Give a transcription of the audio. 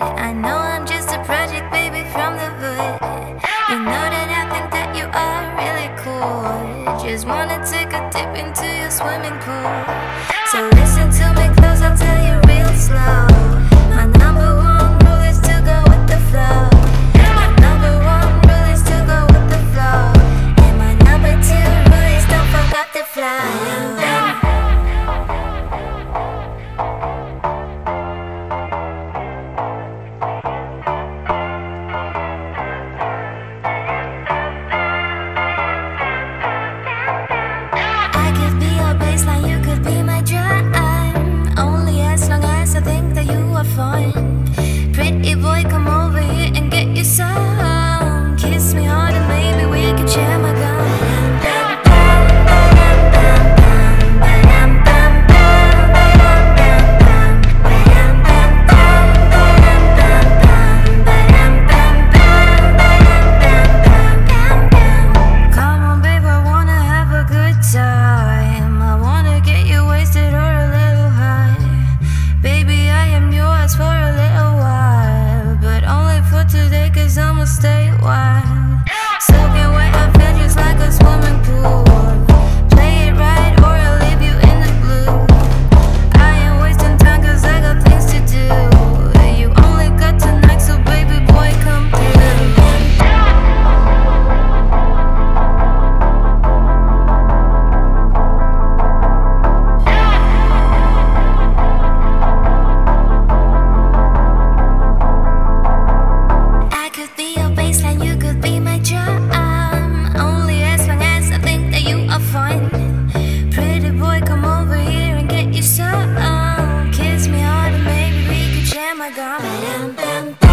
I know I'm just a project baby from the hood. You know that I think that you are really cool. Just wanna take a dip into your swimming pool. So listen to me close. up. got me. Bam, bam, bam.